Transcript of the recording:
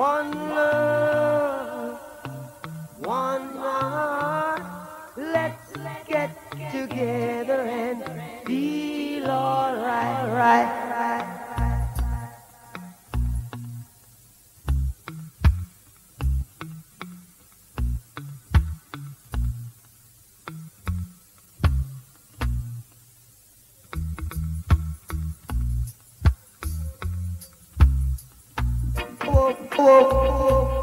one love, one heart. Let's get together and feel alright, right, oh, oh, oh.